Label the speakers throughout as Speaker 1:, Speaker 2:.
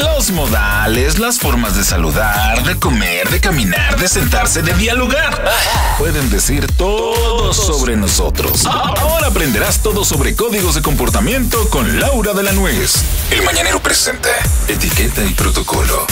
Speaker 1: Los modales, las formas de saludar, de comer, de caminar, de sentarse, de dialogar. Pueden decir todo sobre nosotros. Ahora aprenderás todo sobre códigos de comportamiento con Laura de la Nuez. El Mañanero presenta etiqueta y protocolo.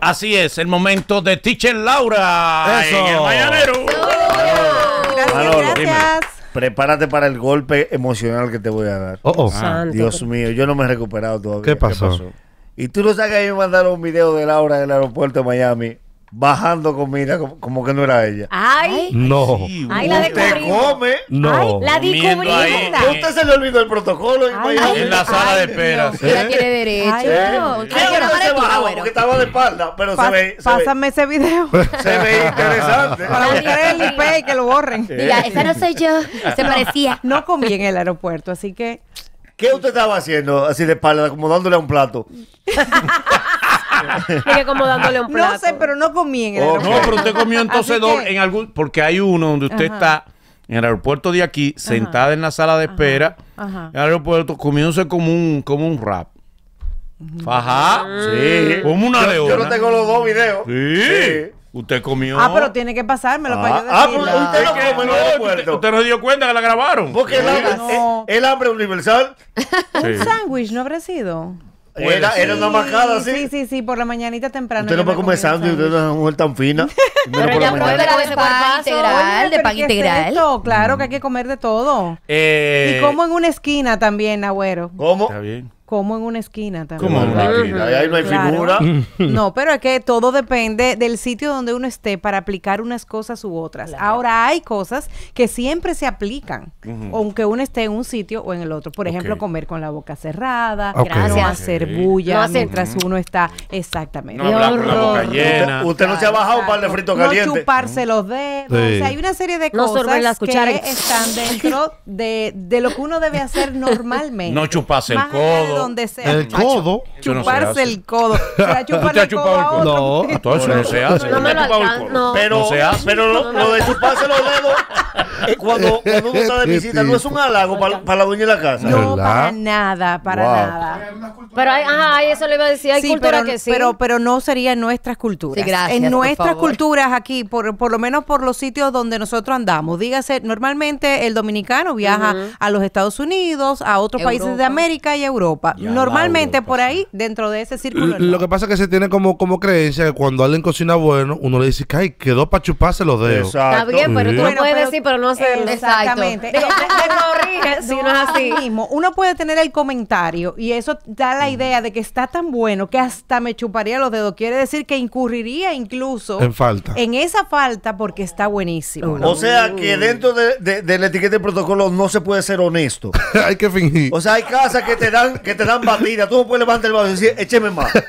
Speaker 2: Así es, el momento de Teacher Laura
Speaker 3: Eso.
Speaker 2: en el Mañanero.
Speaker 4: Gracias,
Speaker 3: Manolo,
Speaker 4: gracias.
Speaker 3: Prepárate para el golpe emocional que te voy a dar.
Speaker 5: Oh, oh.
Speaker 3: Dios mío, yo no me he recuperado todavía.
Speaker 5: ¿Qué pasó?
Speaker 3: Y tú no sabes que a mí me mandaron un video de Laura del aeropuerto de Miami bajando comida como, como que no era ella.
Speaker 6: Ay,
Speaker 5: No,
Speaker 6: ay, la
Speaker 3: Usted come.
Speaker 5: no.
Speaker 6: La descubrimos.
Speaker 3: ¿A usted se le olvidó el protocolo en
Speaker 4: Ay,
Speaker 3: Miami?
Speaker 2: En la sala de espera. ¿sí?
Speaker 6: Ella tiene derecho.
Speaker 3: ¿Eh? ¿Qué
Speaker 6: Ay, no,
Speaker 3: se bajaba?
Speaker 6: bueno.
Speaker 3: Porque estaba de espalda, pero
Speaker 4: Pa-
Speaker 3: se ve, se ve,
Speaker 4: Pásame ese video
Speaker 3: se ve interesante.
Speaker 4: para buscar el IP y que lo borren.
Speaker 6: Diga, esa no soy yo. Se parecía.
Speaker 4: No comí en el aeropuerto, así que
Speaker 3: ¿Qué usted estaba haciendo así de espalda, como dándole a un plato?
Speaker 6: Sigue como dándole un plato.
Speaker 4: no sé, pero no comí en el
Speaker 3: Oh,
Speaker 4: aeropuerto.
Speaker 2: No, pero usted comió entonces
Speaker 4: Así que-
Speaker 2: en algún porque hay uno donde usted
Speaker 4: Ajá.
Speaker 2: está en el aeropuerto de aquí sentada en la sala de espera
Speaker 4: ajá.
Speaker 2: en el aeropuerto comiéndose como un como un rap. Fajá.
Speaker 3: Sí.
Speaker 2: Como una
Speaker 3: yo,
Speaker 2: leona.
Speaker 3: yo no tengo los dos videos.
Speaker 2: Sí. Usted comió.
Speaker 4: Ah, pero tiene que pasármelo para yo
Speaker 3: Ah,
Speaker 4: decirlo.
Speaker 3: ah, usted
Speaker 2: Es
Speaker 3: no
Speaker 2: que
Speaker 3: come en el
Speaker 2: no,
Speaker 3: aeropuerto.
Speaker 2: usted, usted no se dio cuenta que la grabaron.
Speaker 3: Porque el hambre,
Speaker 4: No.
Speaker 3: eh, el hambre universal
Speaker 4: Un
Speaker 2: Sí.
Speaker 4: sándwich, ¿no habrá sido?
Speaker 3: Era, era una macada así.
Speaker 4: Sí, sí, sí, por la mañanita temprano.
Speaker 3: Usted
Speaker 4: yo
Speaker 3: no
Speaker 4: me
Speaker 3: puede comer
Speaker 4: un
Speaker 3: sándwich, usted es una mujer tan fina.
Speaker 6: Pero
Speaker 3: por la
Speaker 6: ella puede
Speaker 7: Pero
Speaker 6: comer
Speaker 7: de pan integral,
Speaker 4: Oye,
Speaker 7: de
Speaker 4: pero
Speaker 7: pan
Speaker 4: ¿qué es
Speaker 7: integral.
Speaker 4: esto? Claro que hay que comer de todo.
Speaker 2: Eh,
Speaker 4: y como en una esquina también, agüero.
Speaker 3: ¿Cómo?
Speaker 2: Está bien.
Speaker 4: Como en una esquina también.
Speaker 2: ¿Cómo en una esquina?
Speaker 3: ahí no hay
Speaker 4: Claro.
Speaker 3: figura.
Speaker 4: No, pero es que todo depende del sitio donde uno esté para aplicar unas cosas u otras. Ahora hay cosas que siempre se aplican, aunque uno esté en un sitio o en el otro. Por ejemplo, comer con la boca cerrada,
Speaker 5: Ok.
Speaker 4: no hacer bulla
Speaker 6: No hacer-
Speaker 4: mientras uno está exactamente.
Speaker 2: No hablar con la boca llena.
Speaker 3: Usted, usted no se ha bajado un par de fritos
Speaker 4: no
Speaker 3: calientes.
Speaker 4: chuparse los dedos.
Speaker 5: Sí.
Speaker 4: O sea, hay una serie de
Speaker 6: No las
Speaker 4: cosas que están dentro de, de lo que uno debe hacer normalmente.
Speaker 2: No chuparse el codo.
Speaker 4: Donde sea.
Speaker 5: El codo.
Speaker 4: Chuparse el codo. Para
Speaker 2: ¿Tú
Speaker 4: chuparle
Speaker 2: te has
Speaker 4: el codo
Speaker 2: chupado el
Speaker 4: a otro.
Speaker 5: No.
Speaker 2: Todo eso no se hace.
Speaker 6: No me
Speaker 2: ¿Usted ha
Speaker 6: lo
Speaker 2: chupado el
Speaker 6: alcanzo,
Speaker 2: codo?
Speaker 6: no.
Speaker 3: Pero,
Speaker 2: No se hace.
Speaker 3: pero lo, lo de chuparse los dedos, cuando, cuando uno está de visita, no es un halago para la dueña de la casa.
Speaker 4: No,
Speaker 5: ¿Verdad?
Speaker 4: para nada, para
Speaker 3: Wow.
Speaker 4: nada.
Speaker 6: Pero hay, ajá, eso le iba a decir. Hay
Speaker 4: Sí,
Speaker 6: cultura
Speaker 4: pero,
Speaker 6: que sí.
Speaker 4: pero, pero no sería en nuestras culturas.
Speaker 7: Sí, gracias,
Speaker 4: en nuestras culturas aquí, por, por lo menos por los sitios donde nosotros andamos. Dígase, normalmente el dominicano viaja a los Estados Unidos, a otros países de. América y a Europa. Normalmente
Speaker 2: Europa,
Speaker 4: por ahí, dentro de ese círculo.
Speaker 5: L- Lo
Speaker 4: no.
Speaker 5: que pasa es que se tiene como, como creencia que cuando alguien cocina bueno, uno le dice que ay, quedó para chuparse los dedos.
Speaker 6: Está bien, pero tú
Speaker 4: Bueno,
Speaker 6: puedes decir, pero no hacerlo.
Speaker 4: Exactamente.
Speaker 6: Digo, te- corrige si no es así.
Speaker 4: mismo. Uno puede tener el comentario y eso da la idea de que está tan bueno que hasta me chuparía los dedos. Quiere decir que incurriría incluso
Speaker 5: En falta.
Speaker 4: en esa falta porque está buenísimo.
Speaker 3: O sea que dentro de, de- de la etiqueta de protocolo no se puede ser honesto.
Speaker 5: Hay que fingir.
Speaker 3: O sea, hay casas que te dan, que te dan batida. Tú no puedes levantar el vaso y decir, écheme más. Sí,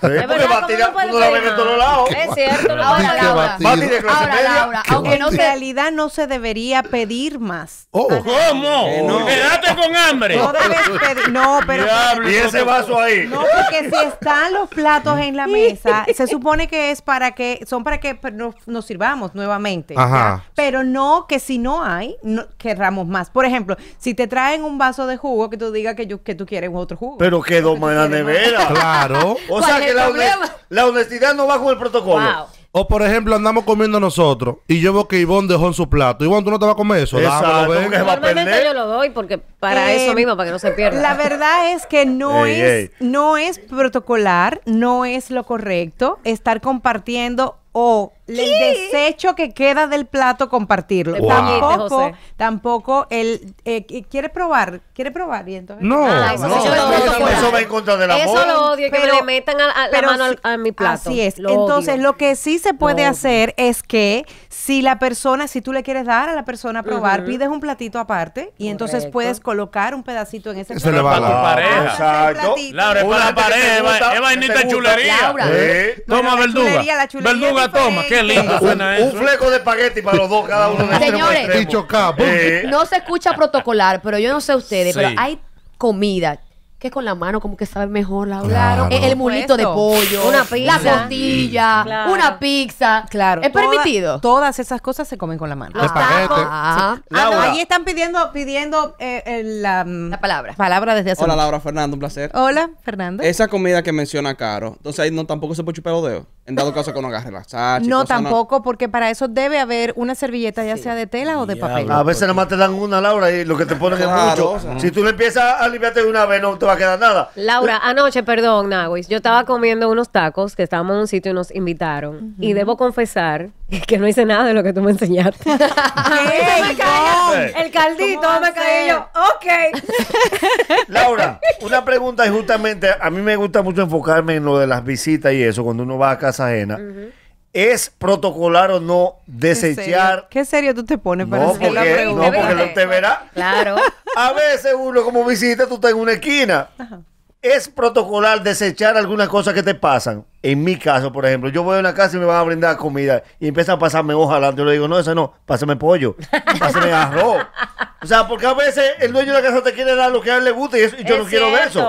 Speaker 3: Porque
Speaker 6: verdad,
Speaker 3: batida,
Speaker 6: ¿cómo no
Speaker 3: tú no la ves en todos lados.
Speaker 6: Es cierto,
Speaker 7: Ahora, Laura.
Speaker 3: Batida clase
Speaker 7: Ahora,
Speaker 3: media.
Speaker 7: Laura, aunque no
Speaker 4: en realidad no se debería pedir más.
Speaker 5: Oh,
Speaker 2: ¿Cómo? Quédate con hambre.
Speaker 4: No debes pedir, no, pero
Speaker 2: Diablo.
Speaker 3: Y ese vaso ahí.
Speaker 4: no porque si están los platos en la mesa, se supone que es para que son para que nos, nos sirvamos nuevamente.
Speaker 5: Ajá.
Speaker 4: Pero no que si no hay, no, querramos más. Por ejemplo, si te traen un vaso de jugo, que tú digas que, yo, que tú quieres otro jugo.
Speaker 3: Pero quedó más en la nevera.
Speaker 5: claro.
Speaker 3: O
Speaker 7: ¿Cuál
Speaker 3: sea que honest- la honestidad no va con el protocolo.
Speaker 6: Wow.
Speaker 5: O por ejemplo, andamos comiendo nosotros y yo veo que Ivonne dejó en su plato. Ivonne, tú no te vas a comer eso.
Speaker 3: Exacto,
Speaker 5: Dámelo, ven.
Speaker 3: porque- va a
Speaker 6: Normalmente
Speaker 3: perder.
Speaker 6: yo lo doy porque para
Speaker 4: Eh,
Speaker 6: eso mismo, para que no se pierda.
Speaker 4: La verdad es que no
Speaker 3: Ey,
Speaker 4: es
Speaker 3: ey.
Speaker 4: no es protocolar, no es lo correcto estar compartiendo o el desecho que queda del plato compartirlo.
Speaker 6: Wow.
Speaker 4: Tampoco, tampoco el eh, quiere probar, quiere probar y entonces
Speaker 5: No,
Speaker 6: Ah, eso
Speaker 5: no.
Speaker 6: sí yo lo
Speaker 3: Eso, va en contra del amor.
Speaker 6: Eso lo odio, que me le metan a, a la
Speaker 4: pero
Speaker 6: mano al- a mi plato.
Speaker 4: Así es.
Speaker 6: Lo
Speaker 4: Entonces,
Speaker 6: odio.
Speaker 4: lo que sí se puede
Speaker 6: Lo odio.
Speaker 4: hacer es que si la persona, si tú le quieres dar a la persona a probar, pides un platito aparte y entonces puedes colocar un pedacito en ese
Speaker 5: Se le va
Speaker 2: Para tu
Speaker 5: la-
Speaker 2: pareja.
Speaker 3: Exacto.
Speaker 2: Laura, es para la pareja. Es vainita chulería. Toma
Speaker 4: la
Speaker 2: verduga.
Speaker 4: La
Speaker 2: toma. Qué lindo suena
Speaker 3: Un
Speaker 2: eso.
Speaker 3: fleco de espagueti para los dos, cada uno de
Speaker 7: Señores.
Speaker 5: Y chocar.
Speaker 3: Eh,
Speaker 7: No se escucha protocolar, pero yo no sé ustedes,
Speaker 2: Sí.
Speaker 7: pero hay comida que con la mano como que sabe mejor la
Speaker 5: Claro,
Speaker 7: el, el mulito de pollo,
Speaker 6: Una
Speaker 7: la
Speaker 6: pizza.
Speaker 7: costilla,
Speaker 6: Claro.
Speaker 7: una pizza.
Speaker 4: Claro.
Speaker 7: ¿Es
Speaker 4: toda-
Speaker 7: permitido?
Speaker 4: todas esas cosas se comen con la mano.
Speaker 7: Los tacos.
Speaker 4: Ah, no, allí están pidiendo, pidiendo eh, el, la,
Speaker 7: La palabra.
Speaker 4: palabra desde hace
Speaker 8: Hola
Speaker 4: mucho.
Speaker 8: Laura Fernando, un placer.
Speaker 4: Hola, Fernando.
Speaker 8: Esa comida que menciona Caro, entonces ahí no tampoco se puede chupar los dedos. En dado caso que no agarre la sacha. y
Speaker 4: no, tampoco, porque para eso debe haber una servilleta, ya sea de tela o de papel.
Speaker 3: A veces nada más te dan una, Laura, y lo que te ponen
Speaker 8: Claro,
Speaker 3: es mucho.
Speaker 8: o sea.
Speaker 3: Si tú le empiezas a limpiarte de una vez, no te va a quedar nada.
Speaker 6: Laura, anoche, perdón, Nawis, yo estaba comiendo unos tacos que estábamos en un sitio y nos invitaron. Y debo confesar que no hice nada de lo que tú me enseñaste.
Speaker 4: ¡Ey,
Speaker 6: me
Speaker 4: no!
Speaker 6: El caldito
Speaker 4: ¿Cómo
Speaker 6: me caí yo. Ok.
Speaker 3: Laura, una pregunta y justamente a mí me gusta mucho enfocarme en lo de las visitas y eso, cuando uno va a casa ajena. ¿Es protocolar o no
Speaker 4: ¿Qué
Speaker 3: desechar?
Speaker 4: ¿Qué serio tú te pones para
Speaker 3: No,
Speaker 4: hacer la
Speaker 3: porque,
Speaker 4: pregunta?
Speaker 3: no, porque no te verá.
Speaker 6: Claro.
Speaker 3: A veces uno como visita, tú estás en una esquina. ¿Es protocolar desechar algunas cosas que te pasan? En mi caso, por ejemplo, yo voy a una casa y me van a brindar comida y empiezan a pasarme hoja adelante. Yo le digo, no, eso no, pásame pollo, pásame arroz. O sea, porque a veces el dueño de la casa te quiere dar lo que a él le gusta y, eso- y yo no quiero ver eso.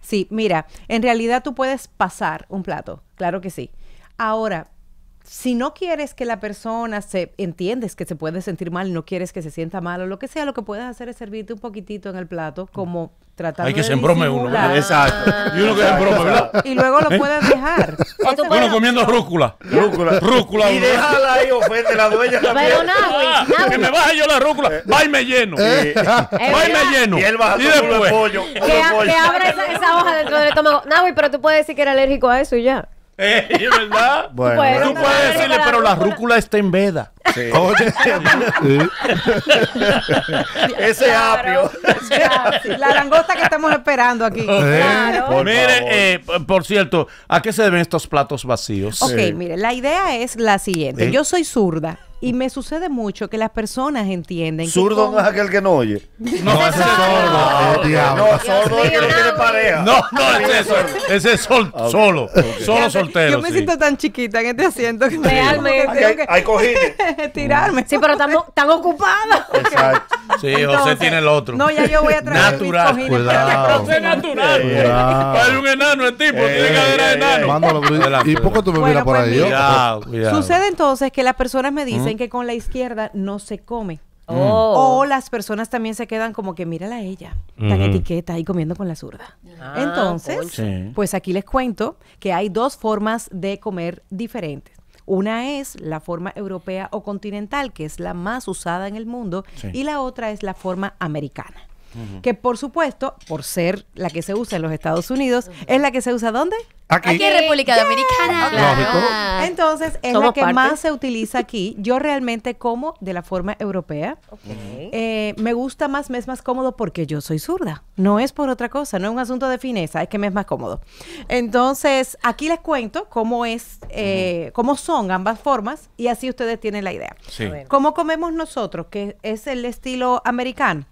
Speaker 4: Sí, mira, en realidad tú puedes pasar un plato, claro que sí. Ahora, si no quieres que la persona se entiendes que se puede sentir mal y no quieres que se sienta mal o lo que sea, lo que puedes hacer es servirte un poquitito en el plato como tratando
Speaker 2: Hay que se embrome uno.
Speaker 3: Exacto.
Speaker 2: Y uno que se embrome, ¿verdad?
Speaker 4: y luego lo puedes dejar.
Speaker 2: Uno comiendo rúcula.
Speaker 3: Rúcula.
Speaker 2: Rúcula.
Speaker 3: Y déjala ahí, ofende a la dueña también.
Speaker 6: Pero Nawis,
Speaker 2: Ah, que me baje yo la rúcula. Va y me lleno.
Speaker 3: Sí.
Speaker 2: Va y me lleno.
Speaker 3: Y él baja todo el
Speaker 2: después.
Speaker 3: pollo.
Speaker 6: que,
Speaker 3: todo el
Speaker 6: a-
Speaker 3: pollo.
Speaker 6: que abra esa, esa hoja dentro del estómago. Nawis, pero tú puedes decir que era alérgico a eso y ya.
Speaker 2: Eh, ¿Es verdad?
Speaker 3: Bueno,
Speaker 6: Pues,
Speaker 2: Tú
Speaker 6: no,
Speaker 2: puedes
Speaker 6: no,
Speaker 2: decirle,
Speaker 6: no,
Speaker 2: pero la
Speaker 6: rúcula.
Speaker 2: está en veda.
Speaker 5: Oye, sí.
Speaker 3: Ese apio.
Speaker 4: Sí, la langosta que estamos esperando aquí.
Speaker 6: Claro.
Speaker 3: Por
Speaker 2: Mire, eh, p- por cierto, ¿a qué se deben estos platos vacíos?
Speaker 4: Ok, mire, la idea es la siguiente.
Speaker 3: ¿Eh?
Speaker 4: Yo soy zurda y me sucede mucho que las personas entienden
Speaker 3: Zurdo no es aquel que no oye.
Speaker 2: No, ese es sordo.
Speaker 5: Eh.
Speaker 3: No, sordo es el que no tiene pareja.
Speaker 2: No, no, ese es, sol- ese es sol- solo. Solo soltero.
Speaker 4: Yo me siento tan chiquita en este asiento que me
Speaker 6: Realmente.
Speaker 3: Hay, cojines.
Speaker 4: tirarme.
Speaker 6: Sí, pero estamos tan ocupados.
Speaker 3: Exacto.
Speaker 2: Sí, José tiene el otro.
Speaker 4: No, ya yo voy a traer
Speaker 2: Natural.
Speaker 5: Cuidado.
Speaker 2: José es natural. Hay un enano el tipo, tiene cadera de
Speaker 3: ey,
Speaker 2: enano. Adelante,
Speaker 5: ¿Y por qué tú me miras por
Speaker 4: pues
Speaker 5: ahí?
Speaker 2: Cuidado.
Speaker 4: Sucede entonces que las personas me dicen que con la izquierda no se come.
Speaker 6: Oh.
Speaker 4: O las personas también se quedan como que mírala a ella, tan etiqueta ahí comiendo con la zurda.
Speaker 6: Ah,
Speaker 4: Entonces.
Speaker 2: Sí.
Speaker 4: pues aquí les cuento que hay dos formas de comer diferentes. Una es la forma europea o continental, que es la más usada en el mundo,
Speaker 2: Sí.
Speaker 4: y la otra es la forma americana. Que por supuesto, por ser la que se usa en los Estados Unidos, es la que se usa ¿dónde?
Speaker 5: Aquí.
Speaker 7: Aquí en República Dominicana. Ah.
Speaker 4: Entonces, es la que
Speaker 6: parte.
Speaker 4: más se utiliza aquí. Yo realmente como de la forma europea. Eh, me gusta más, me es más cómodo porque yo soy zurda. No es por otra cosa, no es un asunto de fineza, es que me es más cómodo. Entonces, aquí les cuento cómo es, eh, cómo son ambas formas y así ustedes tienen la idea.
Speaker 2: Sí.
Speaker 4: ¿Cómo comemos nosotros? Que es el estilo americano.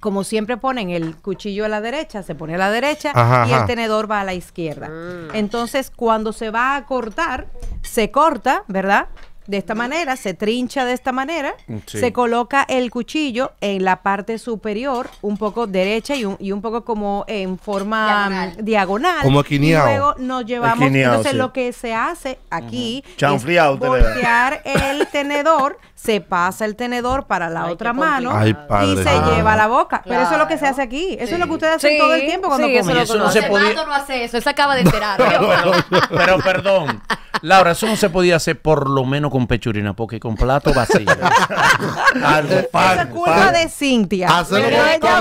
Speaker 4: Como siempre ponen el cuchillo a la derecha, se pone a la derecha
Speaker 5: Ajá,
Speaker 4: y
Speaker 5: ajá.
Speaker 4: el tenedor va a la izquierda. Entonces, cuando se va a cortar, se corta, ¿verdad? De esta manera, se trincha de esta manera,
Speaker 2: Sí.
Speaker 4: se coloca el cuchillo en la parte superior, un poco derecha y un, y un poco como en forma
Speaker 7: Diagonal.
Speaker 4: mm, diagonal.
Speaker 5: Como
Speaker 4: y
Speaker 5: equineado.
Speaker 4: luego nos llevamos, entonces
Speaker 3: sí.
Speaker 4: lo que se hace aquí es
Speaker 3: usted le da.
Speaker 4: voltear el tenedor, se pasa el tenedor para la
Speaker 6: Ay,
Speaker 4: otra mano
Speaker 5: Ay,
Speaker 4: y se
Speaker 5: Ah.
Speaker 4: lleva a la boca. Pero eso es lo que se
Speaker 7: Claro.
Speaker 4: hace aquí. Eso
Speaker 7: Sí.
Speaker 4: es lo que ustedes hacen
Speaker 6: Sí,
Speaker 4: todo el tiempo cuando
Speaker 6: sí, eso
Speaker 4: comen.
Speaker 6: lo
Speaker 2: eso no se podía-
Speaker 7: no hace eso, él se acaba de enterar.
Speaker 2: Pero perdón, Laura, eso no se podía hacer por lo menos con pechurina, porque con plato vacío. Algo
Speaker 4: Eso es culpa
Speaker 2: pan,
Speaker 4: de Cintia.
Speaker 5: Hacerlo con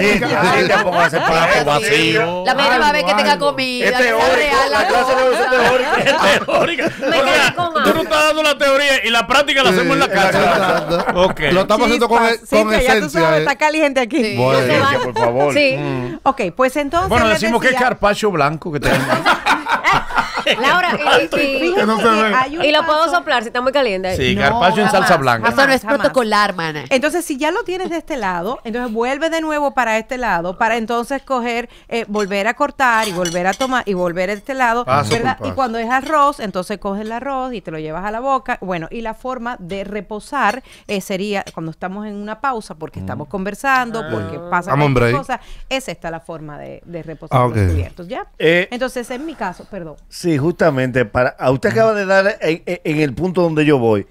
Speaker 5: ¿eh?
Speaker 3: Sí, sí, te pongo a hacer para
Speaker 2: plato
Speaker 3: eso.
Speaker 2: vacío.
Speaker 7: La próxima
Speaker 5: Algo,
Speaker 7: vez que tenga comida,
Speaker 3: Es
Speaker 7: real,
Speaker 3: la clase de es teórica.
Speaker 2: Teórica. O
Speaker 6: quedé
Speaker 2: sea,
Speaker 6: con
Speaker 2: tú no estás dando la teoría y la práctica la hacemos en la casa.
Speaker 5: Exacto.
Speaker 2: Ok.
Speaker 5: Lo estamos haciendo con,
Speaker 4: Chispas.
Speaker 5: con
Speaker 4: Cintia, ya tú
Speaker 5: esencia.
Speaker 4: sabes,
Speaker 5: eh.
Speaker 4: está caliente aquí.
Speaker 7: Sí.
Speaker 5: Bueno.
Speaker 6: Se va-
Speaker 3: por favor.
Speaker 6: Sí.
Speaker 4: Ok, pues entonces.
Speaker 2: Bueno,
Speaker 4: les
Speaker 2: decimos que es
Speaker 4: decía-
Speaker 2: carpacho blanco que tenemos.
Speaker 6: Laura, y, y-
Speaker 4: Fíjense
Speaker 9: no se
Speaker 4: que
Speaker 9: ve.
Speaker 4: hay un
Speaker 6: y lo puedo
Speaker 4: paso-
Speaker 6: soplar si está muy caliente.
Speaker 2: Sí,
Speaker 4: No,
Speaker 2: carpaccio en salsa
Speaker 4: jamás,
Speaker 2: blanca.
Speaker 7: Eso no es
Speaker 4: jamás.
Speaker 7: protocolar, mana.
Speaker 4: Entonces, si ya lo tienes de este lado, entonces vuelve de nuevo para este lado, para entonces coger, eh, volver a cortar y volver a tomar y volver a este lado,
Speaker 5: Paso
Speaker 4: ¿verdad?
Speaker 5: por paso.
Speaker 4: Y cuando es arroz, entonces coges el arroz y te lo llevas a la boca. Bueno, y la forma de reposar eh, sería cuando estamos en una pausa, porque estamos conversando, porque pasa
Speaker 5: Estamos en
Speaker 4: cualquier
Speaker 5: break.
Speaker 4: cosa, es esta la forma de, de reposar
Speaker 5: Ah,
Speaker 4: los cubiertos, ¿ya?
Speaker 3: Eh,
Speaker 4: entonces, en mi caso, perdón.
Speaker 3: Sí, justamente, para, a usted acaba de dar en, el punto donde yo voy.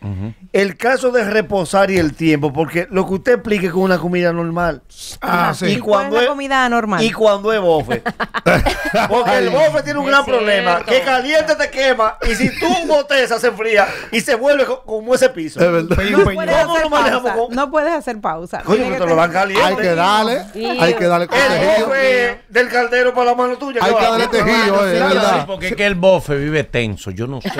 Speaker 3: El caso de reposar y el tiempo, porque lo que usted explique con una comida normal.
Speaker 9: Ah, sí.
Speaker 4: ¿Y
Speaker 3: cuando
Speaker 4: es comida normal?
Speaker 3: Y cuando es bofe. Porque el bofe tiene un gran problema, que caliente te quema y si tú botezas se fría y se vuelve co- como ese piso.
Speaker 5: Es verdad.
Speaker 9: Peño,
Speaker 4: no puedes
Speaker 3: ¿Cómo
Speaker 4: hacer
Speaker 3: lo manejamos
Speaker 4: pausa.
Speaker 3: con-
Speaker 4: No puedes hacer pausa.
Speaker 3: Coño,
Speaker 4: Tiene
Speaker 3: pero
Speaker 4: que
Speaker 3: te lo dan
Speaker 4: tener-
Speaker 3: caliente.
Speaker 5: Hay que darle, hay que darle
Speaker 3: El
Speaker 5: tejido.
Speaker 3: bofe del caldero para la mano tuya.
Speaker 5: Hay
Speaker 3: ¿qué
Speaker 5: que
Speaker 3: va?
Speaker 5: darle tejido, es
Speaker 2: Sí,
Speaker 5: verdad.
Speaker 2: porque es que el bofe vive tenso. Yo no sé.
Speaker 3: Sí,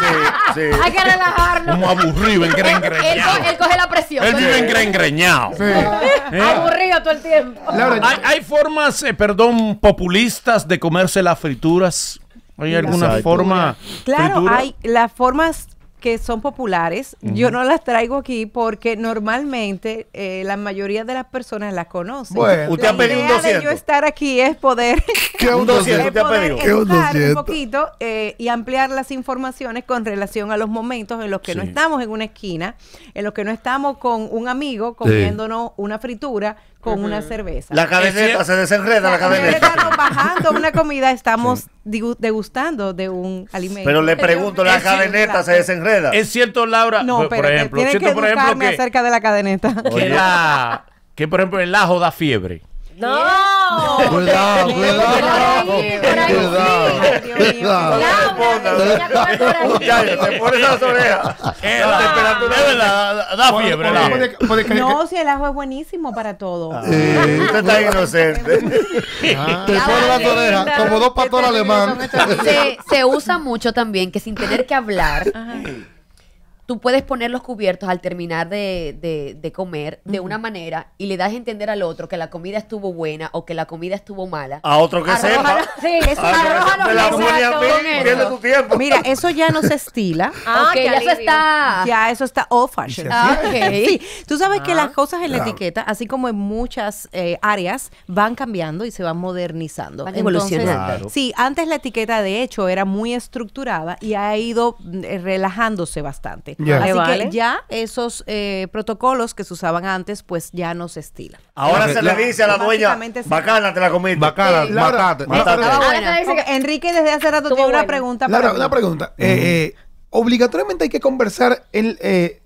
Speaker 3: sí, sí.
Speaker 6: Hay que relajarnos.
Speaker 2: Como aburrido,
Speaker 7: Él, él
Speaker 2: engreñado.
Speaker 7: co- él coge la presión.
Speaker 2: Él vive engreñado. ¿Eh?
Speaker 6: Aburrido todo el tiempo.
Speaker 9: Laura,
Speaker 2: Hay, hay formas, eh, perdón, populistas de comerse las frituras. ¿Hay alguna
Speaker 3: Exacto.
Speaker 2: forma?
Speaker 4: Claro,
Speaker 2: fritura?
Speaker 4: hay las formas que son populares. Yo no las traigo aquí porque normalmente eh, la mayoría de las personas las conocen.
Speaker 9: Bueno.
Speaker 3: Usted ha
Speaker 4: La
Speaker 3: pedido un
Speaker 4: idea de
Speaker 3: 200.
Speaker 4: yo estar aquí es poder,
Speaker 5: ¿Qué
Speaker 3: Un
Speaker 5: un
Speaker 3: 200
Speaker 4: es
Speaker 3: te ha
Speaker 4: poder
Speaker 3: pedido?
Speaker 5: ¿Qué un
Speaker 4: un
Speaker 5: 200?
Speaker 4: poquito eh, y ampliar las informaciones con relación a los momentos en los que no estamos en una esquina, en los que no estamos con un amigo comiéndonos una fritura con una cerveza.
Speaker 3: La
Speaker 2: cierto.
Speaker 3: se desenreda la cadeneta.
Speaker 4: estarnos bajando una comida, estamos degustando de un alimento.
Speaker 3: Pero le pregunto, la cadeneta se desenreda.
Speaker 2: Es cierto, Laura.
Speaker 4: No,
Speaker 2: por, por
Speaker 4: pero
Speaker 2: ejemplo,
Speaker 4: tienen
Speaker 2: siento,
Speaker 4: que
Speaker 2: por ejemplo, que,
Speaker 4: acerca de la cadeneta.
Speaker 2: que la- que, por ejemplo, el ajo da fiebre.
Speaker 6: No.
Speaker 5: Cuidado, cuidado. Cuidado.
Speaker 4: Ay, Dios mío.
Speaker 5: Cuidado.
Speaker 3: Muchacho, te pones las orejas.
Speaker 2: Eh,
Speaker 3: La
Speaker 2: da-
Speaker 3: temperatura
Speaker 2: de verdad, da fiebre.
Speaker 4: No, si el ajo es buenísimo para todo.
Speaker 3: Usted está inocente.
Speaker 5: Te pone las orejas como dos pastores alemán.
Speaker 7: se, se usa mucho también que sin tener que hablar, tú puedes poner los cubiertos al terminar de, de- de comer de una manera y le das a entender al otro que la comida estuvo buena o que la comida estuvo mala.
Speaker 3: A otro que sepa.
Speaker 6: Sí, eso
Speaker 3: Ah,
Speaker 6: arroja
Speaker 3: la
Speaker 6: exacto.
Speaker 3: pierde tu tiempo.
Speaker 4: Mira, eso ya no se estila.
Speaker 6: Ah,
Speaker 7: ya
Speaker 6: alivio.
Speaker 7: está.
Speaker 4: Ya eso está old fashion.
Speaker 7: Ah, ok.
Speaker 4: Sí, tú sabes que las cosas en la etiqueta, así como en muchas eh, áreas, van cambiando y se van modernizando.
Speaker 7: Van
Speaker 4: Entonces,
Speaker 7: evolucionando.
Speaker 3: Claro.
Speaker 4: Sí, antes la etiqueta de hecho era muy estructurada y ha ido mm, eh, relajándose bastante.
Speaker 9: Ya.
Speaker 4: Así
Speaker 6: vale.
Speaker 4: que ya esos eh, protocolos que se usaban antes, pues ya no se estilan.
Speaker 3: Ahora se le dice a la dueña, bacana te la comiste.
Speaker 5: Bacana, matate.
Speaker 4: Enrique desde hace rato
Speaker 6: Estuvo
Speaker 4: tiene una
Speaker 6: bueno.
Speaker 4: pregunta
Speaker 9: una pregunta. Eh, eh, obligatoriamente hay que conversar el, eh,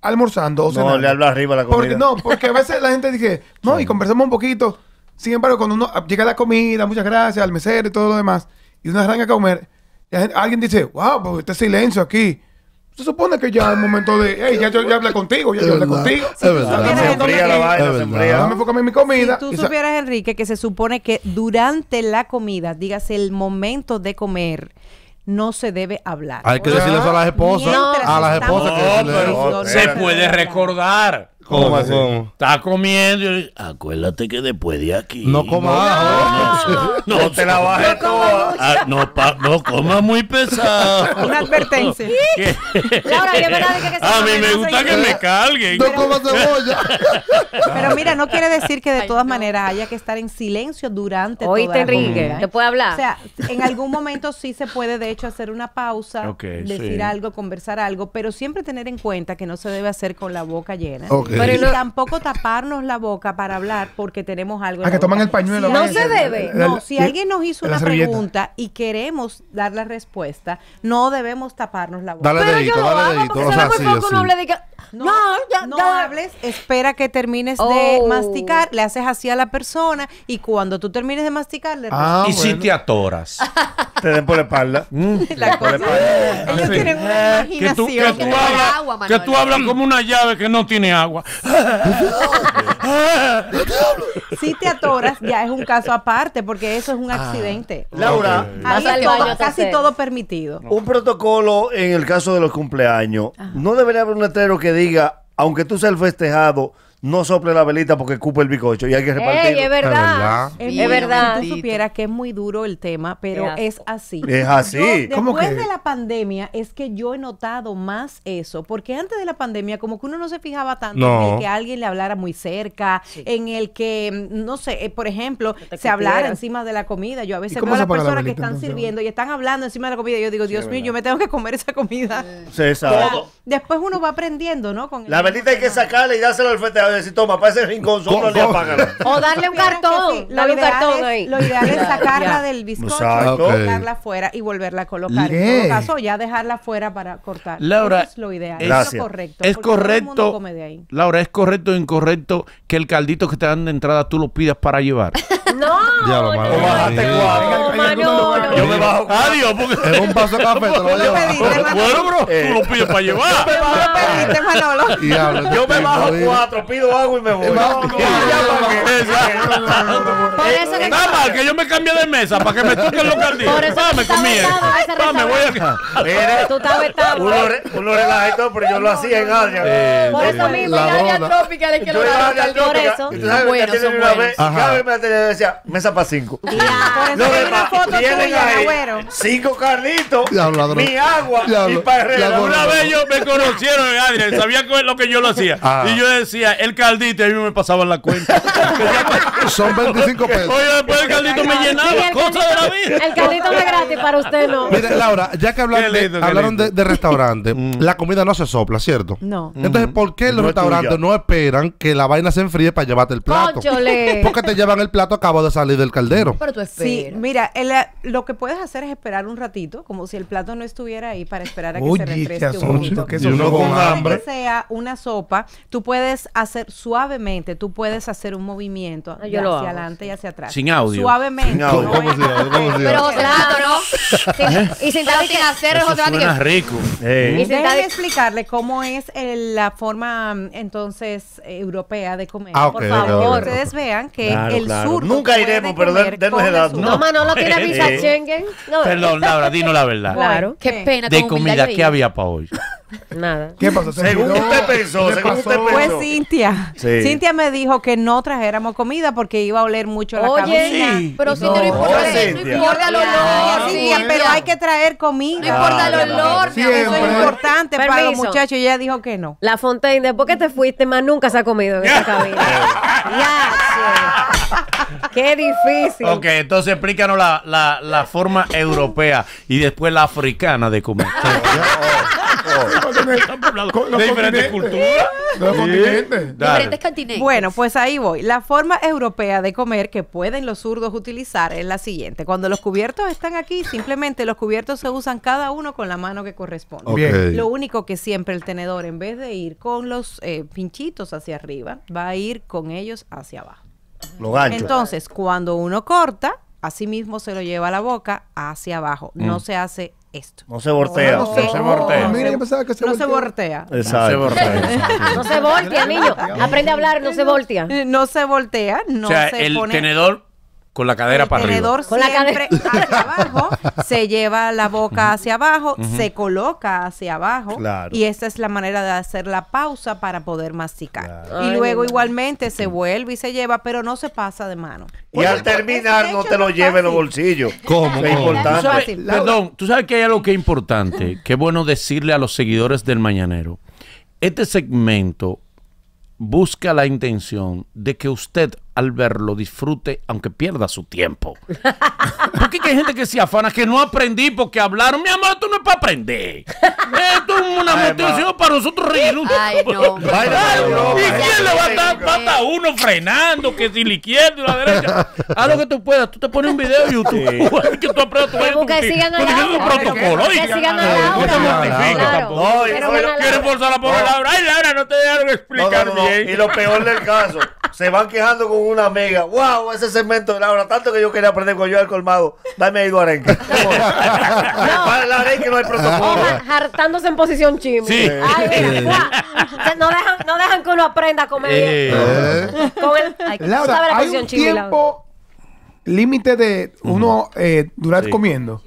Speaker 9: almorzando o
Speaker 3: No, le hablo arriba a la comida.
Speaker 9: Porque no, porque a veces la gente dice, no, y conversamos un poquito. Sin embargo, cuando uno llega la comida, muchas gracias al mesero y todo lo demás, y uno arranca a comer, gente- alguien dice, wow, pues este silencio aquí. Se supone que ya es momento de, hey, ya yo ya hablé contigo, ya yo hablé contigo.
Speaker 5: es verdad.
Speaker 4: tienes
Speaker 3: Se
Speaker 4: el
Speaker 3: enfría la vaina, se enfría.
Speaker 9: Enfocarme en mi comida.
Speaker 4: Si tú supieras, Enrique, que se supone que durante la comida, digas el momento de comer, no se debe hablar.
Speaker 5: Hay que decirle eso a las esposas. A las esposas que
Speaker 2: se puede recordar.
Speaker 5: ¿Cómo
Speaker 3: así?
Speaker 5: cómo?
Speaker 2: Está comiendo y acuérdate que después de aquí.
Speaker 5: No coma ajo.
Speaker 2: No,
Speaker 3: No te la bajes toda.
Speaker 2: Ah, no, pa- no coma muy pesado.
Speaker 4: Una advertencia.
Speaker 2: Que-
Speaker 6: Laura, y es verdad que- que se
Speaker 2: A mí
Speaker 6: come,
Speaker 2: me
Speaker 6: no
Speaker 2: gusta que me carguen.
Speaker 5: No coma cebolla.
Speaker 4: Pero mira, no quiere decir que de todas maneras haya que estar en silencio durante toda
Speaker 6: Oíste,
Speaker 4: la
Speaker 6: Enrique,
Speaker 4: comida, ¿eh?
Speaker 6: te puede hablar.
Speaker 4: O sea, en algún momento sí se puede, de hecho, hacer una pausa,
Speaker 2: Ok,
Speaker 4: decir
Speaker 2: sí.
Speaker 4: algo, conversar algo, pero siempre tener en cuenta que no se debe hacer con la boca llena.
Speaker 5: Ok.
Speaker 6: Pero no-
Speaker 4: tampoco taparnos la boca para hablar porque tenemos algo. en
Speaker 9: Ah,
Speaker 4: la
Speaker 9: que toman el pañuelo.
Speaker 4: Si
Speaker 6: No se
Speaker 9: a-
Speaker 6: debe.
Speaker 9: la-
Speaker 4: No, si
Speaker 9: la-
Speaker 4: alguien nos hizo una
Speaker 9: servilleta.
Speaker 4: pregunta y queremos dar la respuesta, no debemos taparnos la boca.
Speaker 5: Dale
Speaker 6: Pero yo
Speaker 5: dedito,
Speaker 6: lo
Speaker 5: dale
Speaker 6: hago
Speaker 5: dedito.
Speaker 6: porque
Speaker 5: O
Speaker 6: se ve
Speaker 5: sea,
Speaker 6: muy
Speaker 5: sí,
Speaker 6: poco,
Speaker 5: así.
Speaker 6: no hable de que...
Speaker 4: No,
Speaker 6: No, ya,
Speaker 4: no
Speaker 6: ya.
Speaker 4: hables, espera que termines de
Speaker 6: Oh.
Speaker 4: masticar, le haces así a la persona y cuando tú termines de masticar, le
Speaker 9: Ah,
Speaker 2: y si te atoras.
Speaker 3: Te den por la espalda.
Speaker 4: la cosa. Ellos tienen una
Speaker 2: Que tú, que
Speaker 4: imaginación.
Speaker 2: tú
Speaker 7: Que
Speaker 2: hablas,
Speaker 7: agua,
Speaker 2: tú hablas como una llave que no tiene agua.
Speaker 4: Si te atoras, ya es un caso aparte, porque eso es un accidente.
Speaker 3: Laura,
Speaker 4: Ahí es
Speaker 6: baño,
Speaker 4: todo- casi todo permitido.
Speaker 3: un protocolo en el caso de los cumpleaños. No debería haber un letrero que diga, aunque tú seas el festejado, no sople la velita porque cupa el bizcocho y hay que repartirlo.
Speaker 6: Ey, es verdad.
Speaker 4: Es,
Speaker 6: Es
Speaker 4: muy-
Speaker 6: verdad.
Speaker 4: Si tú supieras que es muy duro el tema, pero es así.
Speaker 3: Es así.
Speaker 4: Yo,
Speaker 9: ¿Cómo
Speaker 4: después
Speaker 9: que?
Speaker 4: de la pandemia es que yo he notado más eso, porque antes de la pandemia como que uno no se fijaba tanto
Speaker 5: No.
Speaker 4: en el que alguien le hablara muy cerca, en el que, mm, no sé, eh, por ejemplo, se hablara encima de la comida. Yo a veces veo a las
Speaker 9: la
Speaker 4: personas que están
Speaker 9: entonces?
Speaker 4: sirviendo y están hablando encima de la comida. Yo digo, Dios mío, yo me tengo que comer esa comida.
Speaker 3: Sí.
Speaker 4: Después uno va aprendiendo, ¿no? Con
Speaker 3: La velita hay que sacarla y dársela al festeado y decir, toma, para ese rincón, solo le apágala.
Speaker 6: O darle un cartón.
Speaker 4: sí, Lo ideal,
Speaker 6: cartón
Speaker 4: es,
Speaker 6: ahí.
Speaker 4: lo ideal es
Speaker 6: Ya,
Speaker 4: sacarla del bizcocho,
Speaker 3: Exacto.
Speaker 4: colocarla afuera y volverla a colocar. En todo caso, ya dejarla afuera para cortar.
Speaker 2: Laura,
Speaker 4: Eso es lo ideal.
Speaker 2: es-
Speaker 4: lo correcto.
Speaker 2: Es
Speaker 4: porque todo el mundo
Speaker 2: correcto,
Speaker 4: come de ahí.
Speaker 2: Laura, es correcto o incorrecto que el caldito que te dan de entrada tú lo pidas para llevar.
Speaker 6: No.
Speaker 5: Diablo,
Speaker 6: no,
Speaker 5: Manolo.
Speaker 6: no,
Speaker 3: Bájate,
Speaker 6: no,
Speaker 3: guau.
Speaker 6: Manolo.
Speaker 3: Yo me bajo.
Speaker 2: Adiós, porque
Speaker 5: En un vaso de café te lo
Speaker 4: Tú lo
Speaker 5: llevas.
Speaker 4: pediste, Manolo.
Speaker 2: bueno, bro, tú lo pides para llevar.
Speaker 4: Lo
Speaker 3: Yo me bajo cuatro, pido agua y me voy. Ya
Speaker 6: que
Speaker 2: Nada más que yo me cambie de mesa para que me toquen los
Speaker 6: eso
Speaker 2: Dame
Speaker 6: ese
Speaker 2: Dame, voy a...
Speaker 3: Mire,
Speaker 6: Tú estás vetado.
Speaker 3: uno, re- uno relaja y todo, pero yo lo hacía en Adria.
Speaker 6: Por eso mismo. Ya- ya-
Speaker 5: broma.
Speaker 7: Tropical es que lo
Speaker 3: a Adria
Speaker 6: por eso.
Speaker 3: y tú
Speaker 7: Son
Speaker 3: sabes, me
Speaker 7: buenos,
Speaker 3: cada vez me atienden y para cinco.
Speaker 4: Por eso
Speaker 3: No,
Speaker 4: hay
Speaker 3: de
Speaker 4: una
Speaker 3: más,
Speaker 4: foto
Speaker 3: tienen
Speaker 4: tuya,
Speaker 3: ahí
Speaker 4: agüero.
Speaker 3: cinco carlitos, mi agua y para Herrera.
Speaker 2: Una vez yo me conocieron en Adrián, sabía que- lo que yo lo hacía.
Speaker 5: Ah.
Speaker 2: Y yo decía, el caldito, y a mí me pasaban la cuenta.
Speaker 5: Son 25 pesos.
Speaker 2: Oye, después el caldito me llenaba,
Speaker 6: el
Speaker 2: cosas de la
Speaker 6: caldito-
Speaker 2: vida.
Speaker 6: El caldito no es gratis para usted, no.
Speaker 5: Mire, Laura, ya que de- hablaron de, de restaurante, la comida no se sopla, ¿cierto?
Speaker 4: No.
Speaker 5: Entonces, ¿por qué los
Speaker 3: No
Speaker 5: restaurantes
Speaker 3: tuya.
Speaker 5: no esperan que la vaina se enfríe para llevarte el plato? Porque te llevan el plato acabo de salir del caldero.
Speaker 7: Pero tú
Speaker 4: Sí,
Speaker 7: esperas.
Speaker 4: mira, el- lo que puedes hacer es esperar un ratito, como si el plato no estuviera ahí para esperar a que
Speaker 9: Oye,
Speaker 4: se refresque un poquito.
Speaker 9: que
Speaker 5: Y
Speaker 9: eso
Speaker 5: uno
Speaker 9: no-
Speaker 5: con hambre.
Speaker 4: que sea una sopa, tú puedes hacer suavemente, tú puedes hacer un movimiento
Speaker 6: Ah,
Speaker 4: hacia
Speaker 6: hago.
Speaker 4: adelante y hacia atrás.
Speaker 2: Sin audio.
Speaker 4: Suavemente.
Speaker 3: Sin audio.
Speaker 4: no
Speaker 5: ¿Cómo se? ¿Cómo se?
Speaker 6: Pero claro,
Speaker 7: ¿no?
Speaker 6: Sin- y darle
Speaker 7: sin hacer otra
Speaker 2: suena rico.
Speaker 3: Eh,
Speaker 6: Y sin
Speaker 4: Déjeme
Speaker 6: darle-
Speaker 4: explicarle cómo es el- la forma mm, entonces eh, europea de comer.
Speaker 5: Ah, ok,
Speaker 6: Por favor.
Speaker 4: ustedes vean que
Speaker 3: Claro,
Speaker 4: el
Speaker 3: claro.
Speaker 4: sur
Speaker 3: Nunca iremos, pero den- denos el dato.
Speaker 6: No, Manolo tiene visa
Speaker 3: Eh.
Speaker 6: Schengen. No,
Speaker 2: Perdón, Laura, dinos la verdad.
Speaker 6: Claro.
Speaker 7: Qué pena.
Speaker 2: De
Speaker 7: con humildad
Speaker 2: comida,
Speaker 7: yo
Speaker 2: ¿qué
Speaker 7: iba.
Speaker 2: había para hoy?
Speaker 6: Nada.
Speaker 9: ¿Qué pasó? Se
Speaker 3: Según usted pensó,
Speaker 9: ¿Qué
Speaker 3: según
Speaker 9: pasó?
Speaker 3: usted
Speaker 4: Pues
Speaker 3: pensó.
Speaker 4: Cintia.
Speaker 3: Sí.
Speaker 4: Cintia me dijo que no trajéramos comida porque iba a oler mucho la
Speaker 6: Oye,
Speaker 4: cabina.
Speaker 2: Sí.
Speaker 7: Pero si
Speaker 9: No,
Speaker 7: no, importa,
Speaker 3: Cintia.
Speaker 7: no importa el olor.
Speaker 4: Cintia, pero hay que traer comida.
Speaker 7: No importa el olor,
Speaker 9: Siempre.
Speaker 4: Eso es importante para los muchachos. Y ella dijo que no.
Speaker 6: La Fontaine, después que te fuiste, más nunca se ha comido en esta cabina. Ya. Qué difícil.
Speaker 2: Ok, entonces explícanos la, la, la forma europea y después la africana de comer. De diferentes
Speaker 9: continentes.
Speaker 2: culturas.
Speaker 9: Los continentes.
Speaker 2: Dale.
Speaker 7: Diferentes continentes.
Speaker 4: Bueno, pues ahí voy. La forma europea de comer que pueden los zurdos utilizar es la siguiente. Cuando los cubiertos están aquí, simplemente los cubiertos se usan cada uno con la mano que corresponde. Lo único que siempre el tenedor, en vez de ir con los eh, pinchitos hacia arriba, va a ir con ellos hacia abajo.
Speaker 3: Los ganchos.
Speaker 4: Entonces, cuando uno corta, así mismo se lo lleva a la boca hacia abajo.
Speaker 2: Mm.
Speaker 4: No se hace esto.
Speaker 3: No se voltea.
Speaker 4: No se-
Speaker 2: se voltea.
Speaker 9: Mira, yo pensaba que se
Speaker 4: No se voltea.
Speaker 3: Exacto.
Speaker 6: No se voltea, niño. Aprende a hablar, no se voltea.
Speaker 4: No se voltea, no
Speaker 2: o sea,
Speaker 4: se
Speaker 2: el
Speaker 4: pone
Speaker 2: tenedor con la cadera
Speaker 4: el
Speaker 2: para arriba.
Speaker 4: tenedor
Speaker 6: Con la
Speaker 4: siempre hacia abajo, se lleva la boca hacia abajo, se coloca hacia abajo
Speaker 3: Claro.
Speaker 4: y esta es la manera de hacer la pausa para poder masticar.
Speaker 6: Claro.
Speaker 4: Y
Speaker 6: Ay,
Speaker 4: luego igualmente se vuelve y se lleva, pero no se pasa de mano.
Speaker 3: Y al terminar, no te lo lleve en los bolsillos.
Speaker 5: ¿Cómo?
Speaker 3: Es
Speaker 5: ¿Cómo?
Speaker 2: ¿Tú
Speaker 3: importante.
Speaker 2: sabes- perdón, tú sabes que hay algo que es importante, que es bueno decirle a los seguidores del Mañanero. Este segmento busca la intención de que usted al verlo disfrute aunque pierda su tiempo. Porque hay gente que se afana que no aprendí porque hablaron. Mi amor, esto no es para aprender. Esto es una
Speaker 3: Ay,
Speaker 2: motivación para nosotros reírnos.
Speaker 7: Ay, no.
Speaker 3: Vaya,
Speaker 2: Ay,
Speaker 3: no,
Speaker 2: ¿Y quién le va a dar pata a uno frenando? Que si la izquierda y la derecha. Haz lo que tú puedas. Tú te pones un video de YouTube. que tú aprendas tu
Speaker 6: Que busque, sigan a
Speaker 2: tú tu
Speaker 6: Laura.
Speaker 2: protocolo.
Speaker 6: Que
Speaker 2: oye.
Speaker 6: sigan a
Speaker 5: Eh,
Speaker 2: No
Speaker 6: Laura. a Laura.
Speaker 2: forzar la pobre Laura. Ay, Laura, no te dejaron explicar bien.
Speaker 3: Y lo peor del caso, se van quejando con una amiga. ¡Wow! Ese segmento de Laura, tanto que yo quería aprender con yo al colmado. Dame ahí dos arenques. Para el arenque no hay protocolo.
Speaker 6: ja- hartándose en posición chimi.
Speaker 2: Sí.
Speaker 6: Ay, mira, no, dejan, no dejan que uno aprenda a comer bien.
Speaker 2: Eh.
Speaker 6: Con el, ay,
Speaker 9: Laura,
Speaker 6: ¿sabe la
Speaker 9: hay
Speaker 6: posición
Speaker 9: un
Speaker 6: chimi, Laura?
Speaker 9: tiempo límite de uno eh, durar
Speaker 3: Sí.
Speaker 9: comiendo.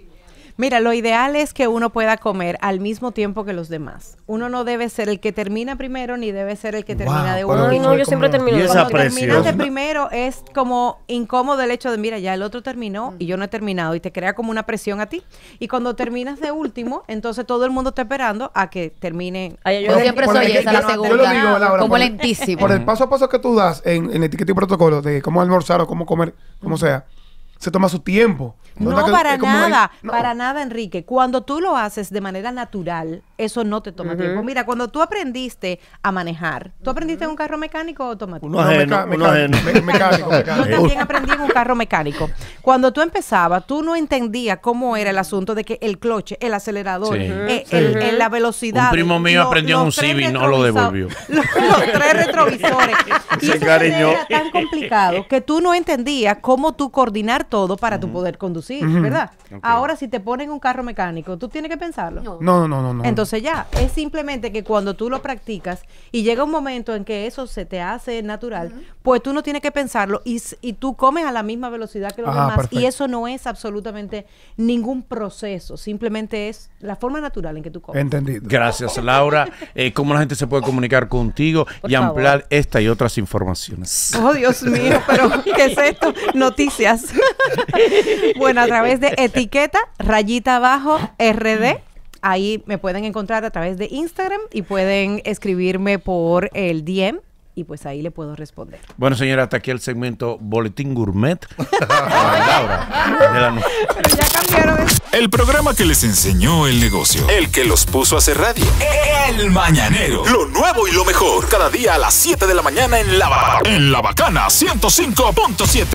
Speaker 4: Mira, lo ideal es que uno pueda comer al mismo tiempo que los demás. Uno no debe ser el que termina primero ni debe ser el que termina de
Speaker 5: Wow,
Speaker 6: Ay,
Speaker 4: último.
Speaker 6: no, yo siempre termino.
Speaker 3: Y
Speaker 6: de-
Speaker 3: esa
Speaker 4: Cuando terminas de primero es como incómodo el hecho de, mira, ya el otro terminó y yo no he terminado y te crea como una presión a ti. Y cuando terminas de último, entonces todo el mundo está esperando a que termine.
Speaker 6: Ay,
Speaker 7: Yo
Speaker 6: yo-
Speaker 7: siempre
Speaker 9: por
Speaker 7: soy
Speaker 9: el-
Speaker 7: esa, la
Speaker 9: yo lo
Speaker 7: segunda.
Speaker 9: digo, Laura,
Speaker 7: como
Speaker 9: por
Speaker 7: lentísimo.
Speaker 9: Por el paso a paso que tú das en, en etiqueta y protocolo de cómo almorzar o cómo comer, como sea, se toma su tiempo.
Speaker 4: No,
Speaker 9: que-
Speaker 4: para nada,
Speaker 9: no.
Speaker 4: para nada, Enrique. Cuando tú lo haces de manera natural, eso no te toma tiempo. Mira, cuando tú aprendiste a manejar, ¿tú aprendiste en un carro mecánico o automático?
Speaker 3: Uno
Speaker 9: No,
Speaker 3: ajeno,
Speaker 9: meca-
Speaker 3: uno
Speaker 9: mecánico,
Speaker 3: ajeno.
Speaker 9: me- mecánico,
Speaker 4: Yo
Speaker 9: mecánico.
Speaker 4: también aprendí en un carro mecánico. Cuando tú empezabas, tú no entendías cómo era el asunto de que el cloche, el acelerador,
Speaker 2: Sí.
Speaker 4: eh, el- el- la velocidad.
Speaker 2: Un primo mío
Speaker 4: lo-
Speaker 2: aprendió en un Civic y no lo devolvió.
Speaker 4: Los, los tres retrovisores. Y
Speaker 3: Se
Speaker 4: eso era tan complicado que tú no entendías cómo tú coordinar todo para tú poder conducir, ¿verdad? Ahora, si te ponen un carro mecánico, tú tienes que pensarlo.
Speaker 7: No.
Speaker 9: No, no, no, no.
Speaker 4: Entonces ya, es simplemente que cuando tú lo practicas y llega un momento en que eso se te hace natural, pues tú no tienes que pensarlo y, y tú comes a la misma velocidad que los
Speaker 9: Ah,
Speaker 4: demás
Speaker 9: perfecto.
Speaker 4: y eso no es absolutamente ningún proceso, simplemente es la forma natural en que tú comes.
Speaker 9: Entendido.
Speaker 2: Gracias, Laura. Eh, ¿Cómo la gente se puede comunicar contigo
Speaker 6: Por
Speaker 2: y
Speaker 6: favor.
Speaker 2: ampliar esta y otras informaciones?
Speaker 4: Oh, Dios mío, pero ¿qué es esto? Noticias. Bueno, a través de etiqueta, rayita abajo, RD. Ahí me pueden encontrar a través de Instagram y pueden escribirme por el DM y pues ahí le puedo responder.
Speaker 2: Bueno, señora, hasta aquí el segmento Boletín Gourmet. Con Laura. de la no-
Speaker 4: Pero ya cambiaron. eso.
Speaker 1: El programa que les enseñó el negocio. El que los puso a hacer radio. El Mañanero. Lo nuevo y lo mejor. Cada día a las 7 de la mañana en La, en la Bacana 105.7.